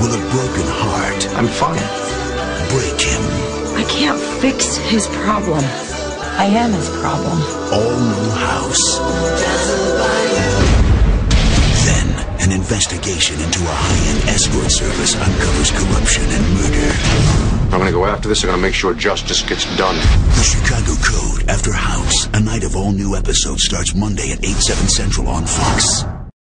Will a broken heart I'm fine. break him? I can't fix his problem. I am his problem. All new house. Then, an investigation into a high-end escort service uncovers corruption and murder. I'm gonna go after this. I'm gonna make sure justice gets done. The Chicago Code after House. A night of all new episodes starts Monday at 8, 7 central on Fox.